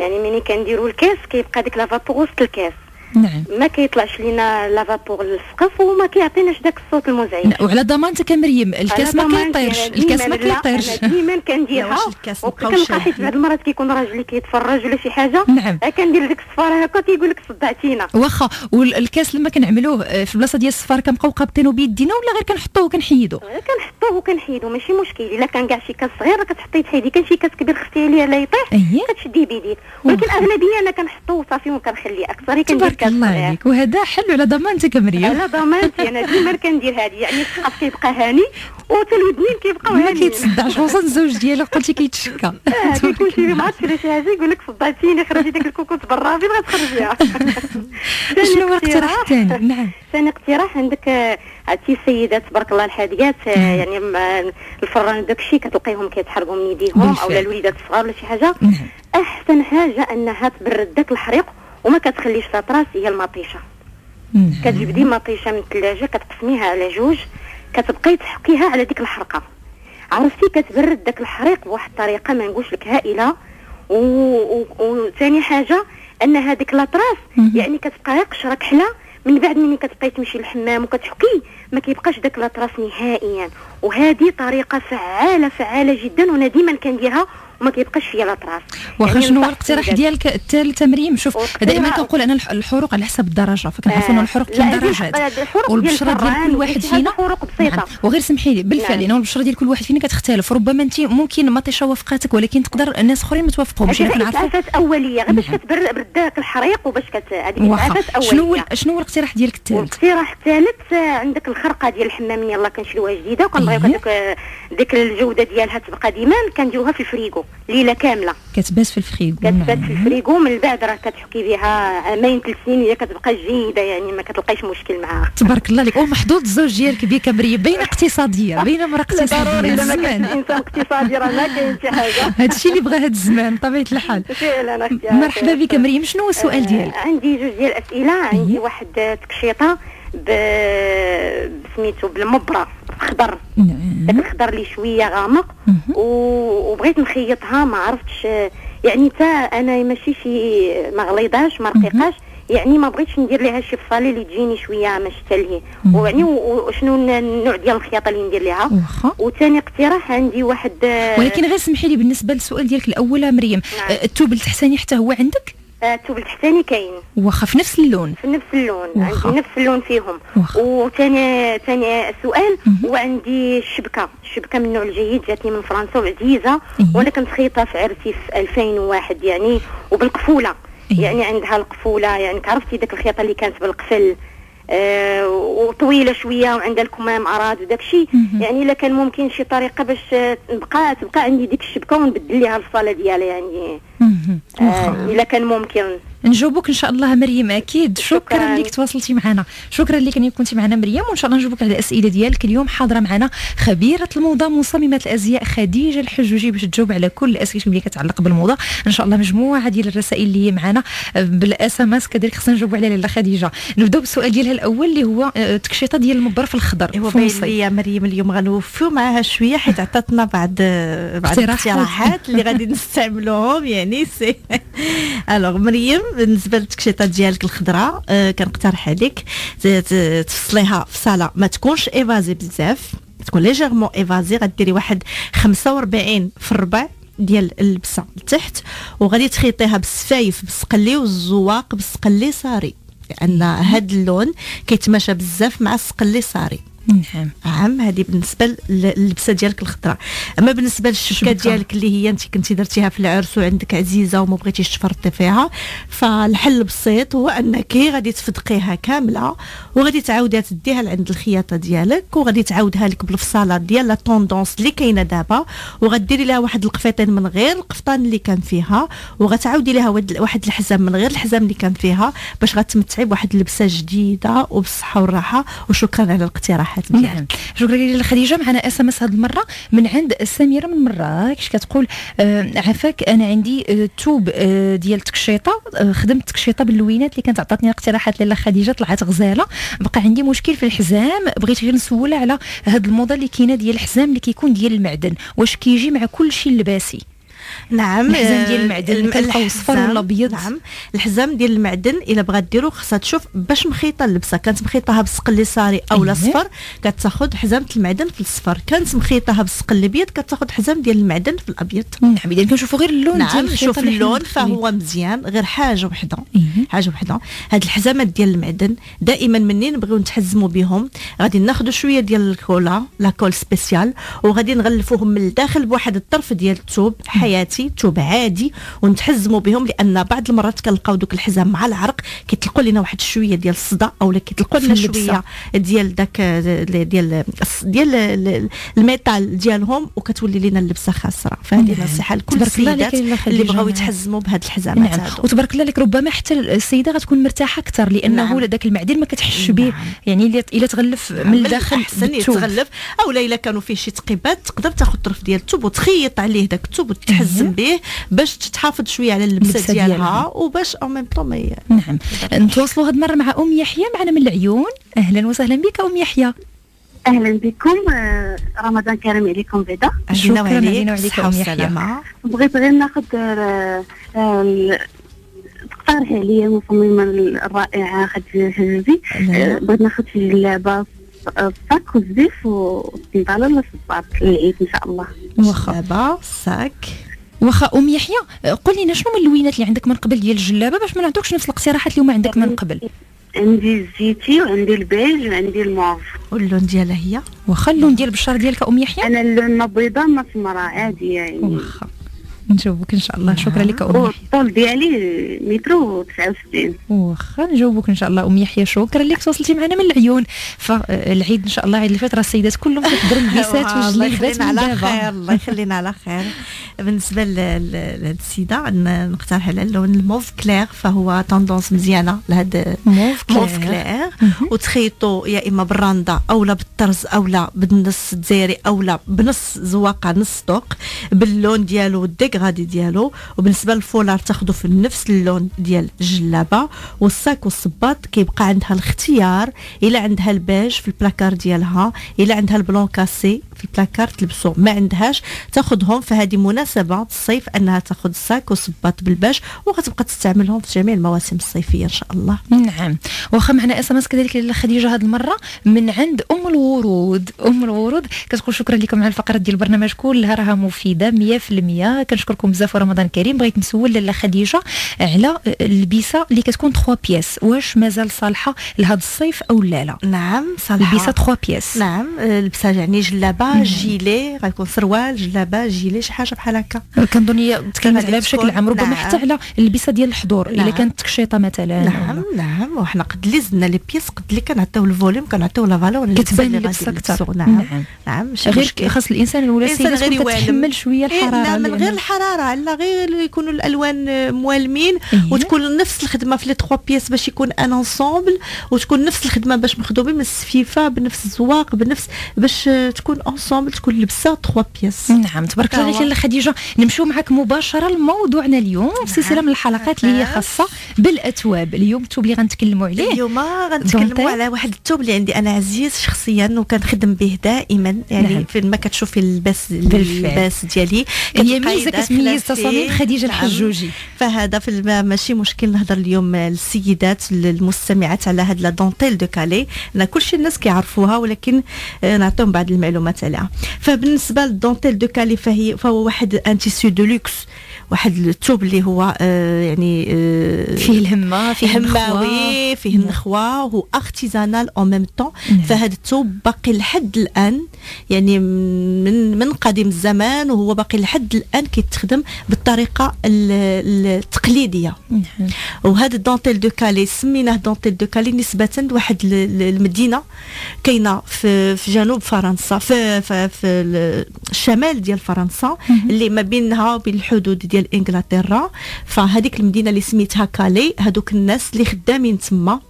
يعني ملي كنديروا الكاس كيبقى ديك la vapeur وسط الكاس. نعم. ما كيطلعش لينا la vapeur للسقف وما كيعطيناش داك الصوت المزعج. نعم. وعلى ضمانتك مريم الكاس ما كيطيرش الكاس ما كيطيرش. ديما كنديرها. وكنلقى حيت بعض المرات كيكون راجلي كيتفرج ولا شي حاجة. نعم. كندير ديك الصفاره هكا كيقول لك صدعتينا. واخا والكاس لما كنعملوه آه، في البلاصه ديال الصفار كنبقاو قابطينه بيدينا ولا غير كنحطوه وكنحيدو؟ كنحطوه وكنحيدو ماشي مشكل. إلا كان كاع شي كاس صغير كتحطي تحيدي. كان شي كاس كبير خفتي عليه لا يطيح أيه؟ كتشديه بيديك. ولكن أغلبية أنا كنحطوه صافي وكنخليه أكثر. كاس الله عليك وهذا حلو على ضمانتك مريم. على ضمانتي أنا ديما كندير هذه. يعني السقف كيبقى هاني وحتى الودنين كيبقاو هانيين ما كيتصدعش خصوصا الزوج ديالك قلتي كيتشكى. *laughs* كيكون شي *laughs* ما عرفتش ولا شي حاجة يقول لك صدعتيني خرجي داك الكوكوت برا فين غتخرجيها شنو هو الاقتراح الثاني *laughs* نعم. ثاني اقتراح عندك عرفتي السيدات تبارك الله الحاديات يعني الفران داك الشيء كتلقيهم كيتحرقوا من يديهم أو الوليدات الصغار ولا شي حاجة. أحسن حاجة أنها تبرد داك الحريق وما كتخليش لاطراس هي المطيشة. كتجبدي مطيشة من الثلاجة كتقسميها على جوج كتبقاي تحكيها على ديك الحرقة. عرفتي كتبرد داك الحريق بواحد الطريقة ما نقولش لك هائلة. وثاني حاجة ان هذيك لاطراس يعني كتبقى قشره كحلة. من بعد ملي كتبقاي تمشي للحمام وكتحكي ما كيبقاش داك لاطراس نهائيا. وهذه طريقة فعالة فعالة جدا وأنا ديما كنديرها وما كيبقاش فيا لاطراف واخا يعني شنو هو الاقتراح ديالك الثالث مريم شوف دائما كنقول أنا الحروق على حسب الدرجة فكنعرفوا ان الحروق كاين درجات. والبشرة ديال كل واحد فينا حروق بسيطة. نعم. وغير سمحي لي بالفعل نعم. البشرة ديال كل واحد فينا كتختلف. ربما انت ممكن ما وافقاتك ولكن تقدر الناس أخرين ما توافقهمش يعني كنعرفوا اساسات أولية غير باش كتبرد داك الحريق وباش كت هذيك أولية. شنو شنو هو الاقتراح ديالك الثالث الاقتراح الثالث عندك الخرقة ديال الحمامية يلاه كنشريوها جديدة وكنبغيو هذيك ديك الجودة ديالها تبقى ديما كنديروها في الفريغو. ليلة كاملة. كتبات في الفريغو كتبات في الفريغو من بعد راه كتحكي بها عامين ثلاث سنين هي كتبقى جيدة يعني ما كتلقايش مشكل معاها. تبارك الله عليك. ومحظوظ الزوج ديالك بك مريم بين اقتصادية *laughs* بين امراه اقتصادية ضروري الا ما كانش إنسان اقتصادي راه ما كاين شي حاجة. *laughs* هذا الشيء اللي بغى هذا الزمان طبيعة الحال. *laughs* فعلا أختي مرحبا بك مريم شنو هو السؤال آه، ديالك؟ عندي جوج ديال الأسئلة. عندي واحد تكشيطة بسميتو بالمبرة. خضر نعم. داك الخضر اللي شوية غامق وبغيت نخيطها ما عرفتش يعني تا أنا ماشي شي ما غليظاش ما رقيقاش يعني ما بغيتش ندير ليها شي فصالي اللي تجيني شوية ما شتلهي ويعني وشنو النوع ديال الخياطة اللي ندير ليها؟ وثاني اقتراح عندي واحد ولكن غير سمحي لي بالنسبة للسؤال ديالك الأول مريم. نعم. الثوب التحتاني حتى هو عندك؟ الثوب التحتاني كاين. واخا في نفس اللون. في نفس اللون وخا. عندي نفس اللون فيهم. وثاني ثاني سؤال وعندي الشبكه الشبكه من النوع الجيد جاتني من فرنسا وعزيزة. إيه؟ وأنا كنت خيطها في عرسي في 2001 يعني وبالقفولة. إيه؟ يعني عندها القفولة يعني عرفتي داك الخياطة اللي كانت بالقفل. آه وطويلة شوية وعندها الكمام عراض وداك الشيء يعني إلا كان ممكن شي طريقة باش تبقى تبقى عندي ديك الشبكة ونبدل ليها الصالة ديالها يعني. آه إلا كان ممكن. نجاوبك إن شاء الله مريم أكيد. شكرا, شكراً. لك تواصلتي معنا. شكرا لك انك كنتي معنا مريم وإن شاء الله نجاوبك على الأسئلة ديالك اليوم. حاضرة معنا خبيرة الموضة مصممة الأزياء خديجة الحجوجي باش تجاوب على كل الأسئلة اللي كتعلق بالموضة. إن شاء الله مجموعة ديال الرسائل اللي هي معنا بال SMS كذلك خصنا نجاوبوا عليها لاله خديجة. نبداو بالسؤال ديالها الأول اللي هو آه، تكشيطة ديال المبر في الخضر. هو باين مريم اليوم غنوفيو معاها شوية حيت عطاتنا بعض بعض اقتراحات. الاقتراحات اللي غادي *laughs* نستعملوهم. يعني c'est. *laughs* Alors مريم بالنسبة للتكشيطة ديالك الخضراء آه كنقترح عليك تفصليها في صالة. ما تكونش évasée بزاف تكون légèrement évasée. غديري واحد 45 في الربع ديال اللبسة لتحت وغادي تخيطيها بالسفايف بالسقلي والزواق بالسقلي صاري لأن هاد اللون كيتماشى بزاف مع السقلي صاري. نعم. هذه بالنسبة لل- للبسة ديالك الخضراء أما بالنسبة للشبكه. ديالك اللي هي انت كنتي درتيها في العرس وعندك عزيزة وما بغيتيش تفرطي فيها فالحل بسيط هو أنك غادي تفدقيها كاملة وغادي تعاوديها تديها لعند الخياطة ديالك وغادي تعاودها لك بالفصاله ديال لا طوندونس اللي كاينة دابا وغديري لها واحد القفيطين من غير القفطان اللي كان فيها وغتعاودي لها واحد- الحزام من غير الحزام اللي كان فيها باش غتمتعي بواحد اللبسه جديدة وبالصحة والراحة وشكرا على الاقتراحات ديالك نعم. شكرا خديجة. معنا SMS هذه المرة من عند سميرة من مراكش كتقول؟ آه عفاك أنا عندي آه ثوب آه ديال التكشيطه آه خدمت تكشيطة باللوينات اللي كانت عطاتني اقتراحات لاله خديجة طلعت غزالة. بقى عندي مشكل في الحزام. بغيت غير نسولها على هاد الموضة اللي كاينة ديال الحزام اللي كيكون ديال المعدن. واش كيجي مع كل شيء اللباسي. نعم الحزام آه، ديال المعدن الم- كنلقاو ولا أبيض. نعم الحزام ديال المعدن إلا بغات ديرو خصها تشوف باش مخيطة اللبسة كانت مخيطاها بالسقل اليساري أو لا أيه. صفر كتاخذ حزامه المعدن في الصفر كانت مخيطاها بالسقل الابيض كتاخذ حزام ديال المعدن في الأبيض نعم إذا كنشوفوا غير اللون نعم شوف اللون. فهو مزيان غير حاجة وحدة إيه. حاجة وحدة هاد الحزامات ديال المعدن دائما منين نبغيو نتحزموا بهم غادي ناخذوا شوية ديال الكولا la colle spéciale وغادي نغلفوهم من الداخل بواحد الطرف ديال الثوب حياتي ثوب عادي ونتحزموا بهم لأن بعض المرات كنلقاو دوك الحزام مع العرق كيطلقوا لنا واحد شوية ديال الصدى اولا كيطلقوا لنا. شوية ديال داك ديال ديال ال- الميتال ديالهم وكتولي لنا اللبسة خاسرة فهذه نعم. نصيحة لكل السيدات اللي. بغاو نعم. يتحزموا بهاد الحزامات نعم هادو وتبارك الله لك ربما حتى السيدة غتكون مرتاحة أكثر لأنه نعم. داك المعدن ما كتحش به نعم. يعني إلا تغلف من الداخل أحسن. يتغلف أو لا إلا كانوا فيه شي تقيبات تقدر تاخذ الطرف ديال الثوب وتخيط عليه داك الثوب وتحزم به باش تحافظ شوية على اللبسة ديالها. وباش أو ميم طون نعم. نتواصلوا هاد المرة مع أم يحيى معنا من العيون. أهلا وسهلا بك أم يحيى. أهلا بكم. آه، رمضان كريم عليكم بعدا شكراً علينا وعليك وعليك الصحه أم يحيى. بغيت غير ناخذ آه، تقترح عليا المصممه الرائعة خديجة الحجوجي آه، بغيت ناخذ شي لعبه الصاك والزيف والصندالة ولا الصباط للعيد إن شاء الله. واخا. دابا sac. واخا ام يحيى قول لنا شنو من اللوينات اللي عندك من قبل ديال الجلابة باش ما نعطوكش نفس الاقتراحات اللي هما عندك من قبل؟ عندي الزيتي وعندي البيج وعندي الموف واللون ديالها هي؟ واخا اللون ديال البشرة ديالك ام يحيى؟ أنا اللون ما بيضاء ما سمراء عاديه يعني واخا. نجاوبك إن شاء الله. شكرا لك أم يحيى. والطول ديالي متر و 69 واخا نجاوبك إن شاء الله. أم يحيى شكرا لك. تواصلتي معنا من العيون. فالعيد إن شاء الله عيد الفطر السيدات كلهم كيقدروا اللبسات *laughs* الله والجليبات يخلينا من على خير دابا الله يخلينا على خير. بالنسبة لهاد السيدة نقترح على اللون ال mauve clair. فهو tendance مزيانة لهاد mauve mauve clair. clair مهم. وتخيطوا يا إما بالراندا أو لا بالطرز أو لا بالنص الجزائري أو لا بنص زواقة نص دوق. باللون ديالو وال dégradé ديالو وبالنسبه للفولار تاخذوا في نفس اللون ديال الجلابه والساك والصباط كيبقى عندها الاختيار الا عندها البيج في البلاكار ديالها الا عندها ال blanc cassé في البلاكار تلبسو ما عندهاش تاخذهم فهذه مناسبه الصيف انها تاخذ الساك والصباط بالباج وغتبقى تستعملهم في جميع المواسم الصيفيه ان شاء الله نعم واخا معنا SMS كذلك لاله خديجه هذه المره من عند ام الورود ام الورود كتقول شكرا لكم على الفقرات ديال البرنامج كلها راها مفيدة 100% كنشكركم بزاف ورمضان كريم بغيت نسول لاله خديجة على اللبسه اللي كتكون 3 pièces واش مازال صالحة لهذا الصيف أو لا لا نعم صالحة. البسه 3 pièces نعم لبسه يعني جلابة جيلي غيكون سروال جلابة جيلي شي حاجة بحال هكا. كنظن هي تكلمت عليها بشكل عام ربما نعم. حتى على اللبسه ديال الحضور إلا نعم. كانت تكشيطة مثلا نعم نعم وحنا قد اللي زدنا les pièces قد اللي كنعطيو ال volume كنعطيو la valeur كتبان اللبسه أكثر. نعم. نعم. ماشي غير. خاص الإنسان ولا الإنسان السيده غير تكون يوالم. كتحمل شوية إيه، الحرارة لا من غير الحرارة لا غير يكونوا الألوان موالمين إيه. وتكون نفس الخدمة في les trois pièces باش يكون un ensemble وتكون نفس الخدمة باش مخدومين من السفيفة بنفس الزواق بنفس باش تكون ensemble تكون لبسة trois pièces نعم تبارك الله عليك خديجة نمشيو معك مباشرة لموضوعنا اليوم في سلسلة من الحلقات اللي هي نعم. خاصة بالاثواب اليوم الثوب اللي غنتكلموا عليه اليوم. غنتكلموا على واحد الثوب اللي عندي أنا عزيز شخصيا وكنخدم به دائما يعني نعم. فين ما كتشوفي اللباس. اللباس ديالي هي ميزة فيه. تصاميم خديجة نعم. الحجوجي فهذا في ماشي مشكل نهضر اليوم للسيدات المستمعات على هاد la dentelle de Calais كلشي الناس كيعرفوها ولكن آه، نعطيهم بعض المعلومات عليها فبالنسبة لل dentelle de Calais فهي فهو واحد un tissu de luxe واحد الثوب اللي هو آه، يعني آه، فيه الهمة فيه. هماوي فيه نعم. النخوه وهو artisanal en même temps. فهذا الثوب باقي لحد الآن يعني من من قديم الزمان وهو باقي لحد الآن كيتخدم بالطريقة ال- التقليدية نعم. وهذا ال dentelle de Calais سميناه dentelle de Calais نسبة لواحد ال- ال- المدينة كاينة في, في جنوب فرنسا في, في, في ال- الشمال ديال فرنسا اللي ما بينها وبين الحدود ديال انجلترا فهذيك المدينة اللي سميتها Calais هذوك الناس اللي خدامين تما.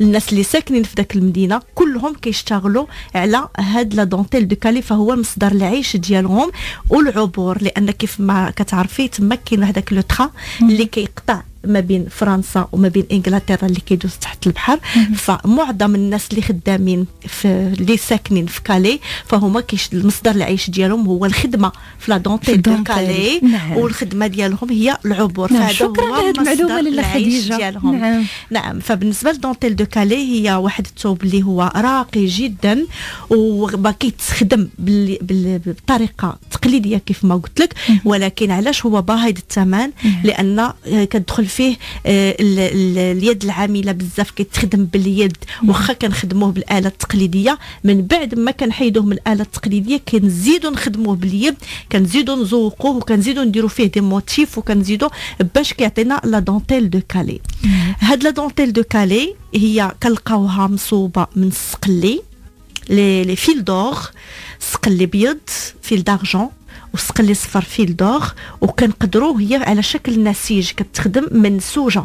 الناس اللي ساكنين في ذاك المدينة كلهم كيشتغلوا على هاد la dentelle de Calais فهو مصدر العيش ديالهم والعبور. لأن كيف ما كتعرفي تما كاين هذاك le train اللي كيقطع ما بين فرنسا وما بين إنجلترا اللي كيدوز تحت البحر. فمعظم الناس اللي خدامين في اللي ساكنين في Calais فهما كيش مصدر العيش ديالهم هو الخدمة في la dentelle de. Calais. نعم. والخدمة ديالهم هي العبور. نعم. فهذا شكرا هو على هذه المعلومه لاله خديجه ديالهم. نعم. نعم. فبالنسبة لل dentelle de Calais هي واحد الثوب اللي هو راقي جدا وباقي يتخدم بال- بال- بالطريقة التقليديه كيف ما قلت لك. ولكن علاش هو باهظ الثمن؟ لأن آه، كتدخل فيه آه، ال- ال- اليد العاملة بزاف كيتخدم باليد. واخا كنخدموه بالآلة التقليدية. من بعد ما كنحيدوه من الآلة التقليدية كنزيدو نخدموه باليد كنزيدو نزوقوه وكنزيدو نديرو فيه des motifs وكنزيدو باش كيعطينا la dentelle de Calais هاد la dentelle de Calais هي كنلقاوها مصوبة من السقلي les les fils d'or سقلي بيض fil d'argent وسقلي صفر fil d'or. وكنقدروا هي على شكل نسيج كتخدم منسوجه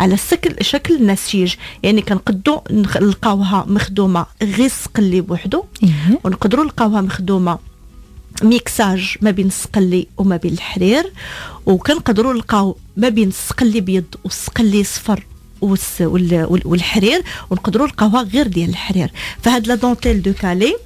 على شكل شكل نسيج. يعني كنقدو نلقاوها مخدومة غير سقلي بوحدو. إيه. ونقدروا نلقاوها مخدومة ميكساج ما بين السقلي وما بين الحرير. وكنقدروا نلقاو ما بين السقلي بيض والسقلي صفر. والحرير ونقدروا نلقاوها غير ديال الحرير. فهاد la dentelle de Calais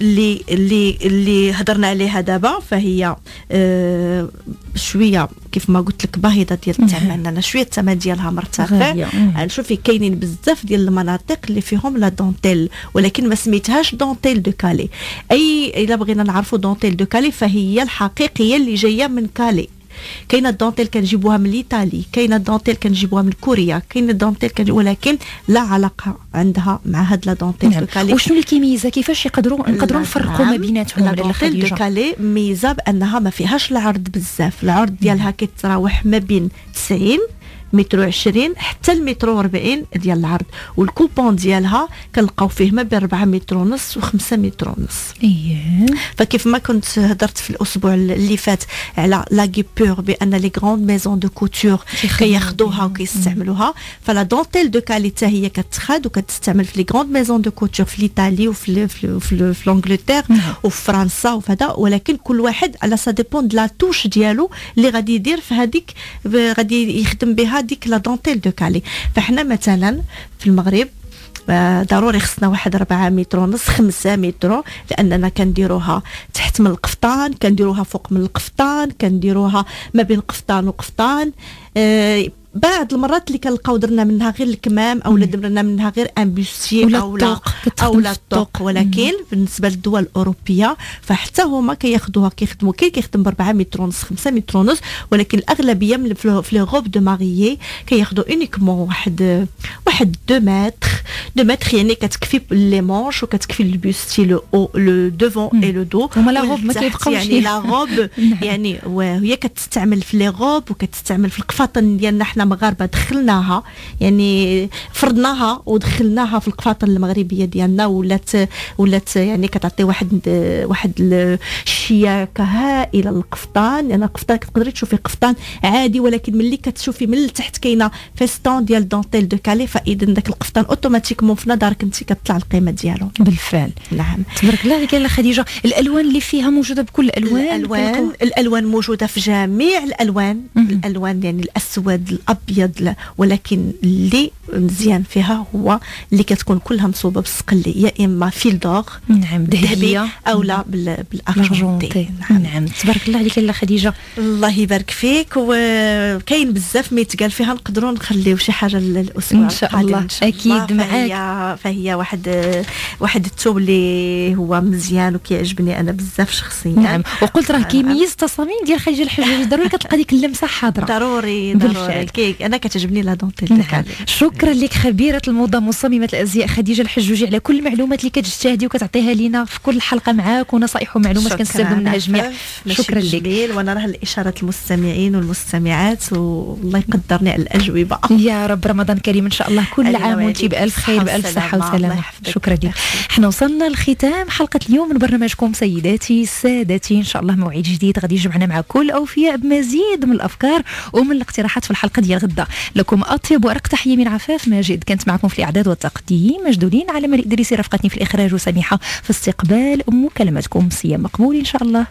اللي اللي اللي هضرنا عليها دابا فهي آه شوية كيف ما قلت لك باهظة ديال الثمن. أنا شوية الثمن ديالها مرتفع. مم. نشوفي كاينين بزاف ديال المناطق اللي فيهم la dentelle ولكن ما سميتهاش dentelle de Calais اي إلا بغينا نعرفوا dentelle de Calais فهي الحقيقية اللي جاية من Calais كاينة الدونتيل كنجيبوها من الإيطالي كاينة الدونتيل كنجيبوها من كوريا كاينة الدونتيل كنجي ولكن لا علاقة عندها مع هاد la dentelle نعم. Calais. وشنو اللي كيميزها كيفاش يقدروا نقدروا نفرقوا ما نعم. بيناتهم لا دونتيل دو كالي ميزة بأنها ما فيهاش العرض بزاف. العرض ديالها كيتراوح ما بين 90 متر وعشرين حتى المتر واربعين ديال العرض. والكوبون ديالها كنلقاو فيه ما بين 4 متر ونص و5 متر ونص إيه. فكيف ما كنت هضرت في الأسبوع اللي فات على la bourre بأن les grandes maisons de couture كياخذوها. وكيستعملوها ف la dentelle de Calais حتى هي كتخاد وكتستعمل في les grandes maisons de couture في الإيطالي وفي في l'Angleterre. وفي فرنسا وفي هذا ولكن كل واحد على ça dépend de la touche ديالو اللي غادي يدير في هذيك غادي يخدم بها ديك la dentelle de Calais. فحنا مثلا في المغرب آه، ضروري خصنا واحد 4 متر ونص 5 متر لأننا كنديروها تحت من القفطان كنديروها فوق من القفطان كنديروها ما بين قفطان وقفطان. بعض المرات اللي كنلقاو درنا منها غير الكمام أو درنا منها غير un bustier أو لا الطوق، أو لا الطوق. ولكن بالنسبة للدول الأوروبية فحتى هما كياخذوها كيخدموا كاين كيخدم ب 4 متر ونص 5 متر ونص ولكن الأغلبية من في les robes de mariée كياخذوا uniquement واحد واحد 2 متر 2 متر يعني كتكفي les manches وكتكفي ال bustier لو أو le devant مم. et le dos هما la robe ما كيبقاوش يعني. la robe *laughs* نعم. يعني وهي كتستعمل في les robes وكتستعمل في القفاطن ديالنا حنا مغاربة دخلناها يعني فرضناها ودخلناها في القفاطن المغربية ديالنا ولات ولات يعني كتعطي واحد واحد الشياكه هائله للقفطان لأن القفطان. كتقدري تشوفي قفطان عادي ولكن ملي كتشوفي من التحت كاينة feston ديال dentelle de Calais فإذا داك القفطان automatiquement في نظرك انت كتطلع القيمة ديالو. بالفعل. نعم. تبارك الله عليك خديجة الألوان اللي فيها موجودة بكل الالوان الألوان الألوان موجودة في جميع الألوان. الألوان يعني الأسود الأبيض لا. ولكن اللي مزيان فيها هو اللي كتكون كلها مصوبة بالصقلي يا إما fil d'or نعم ذهبي ذهبيه أو لا بال- بال argenté. ال argenté نعم. نعم. تبارك الله عليك يا خديجة. الله يبارك فيك. وكاين بزاف ما يتقال فيها نقدروا نخليو شي حاجة للأسبوع إن شاء الله. إن شاء أكيد الله. معاك. فهي فهي واحد واحد الثوب اللي هو مزيان وكيعجبني أنا بزاف شخصيا. نعم. وقلت راه نعم. كيميز التصاميم ديال خديجة الحجاجي ضروري كتلقى ديك اللمسة حاضرة. ضروري. ضروري. أنا كتعجبني la dentelle نعم. شكرا لك خبيرة الموضه مصممة الأزياء خديجة الحجوجي على كل المعلومات اللي كتجتهدي وكتعطيها لينا في كل حلقة معاك ونصائح ومعلومات كنستافدوا منها جميع. شكرا لك. وأنا راه الاشارات المستمعين والمستمعات والله يقدرني على الأجوبة. يا رب رمضان كريم إن شاء الله. كل عام وانت بألف خير بالف صحة وسلامة. شكرا لك. إحنا وصلنا لختام حلقة اليوم من برنامجكم سيداتي سادتي. إن شاء الله موعد جديد غادي يجمعنا مع كل أوفياء بمزيد من الأفكار ومن الاقتراحات في الحلقة ديال غدا. لكم أطيب وأرق تحية من عفاف ماجد. كانت معكم في الإعداد والتقديم مجدولين على مريء ادريسي رافقتني في الإخراج وسميحة في استقبال مكالماتكم صيام مقبول إن شاء الله.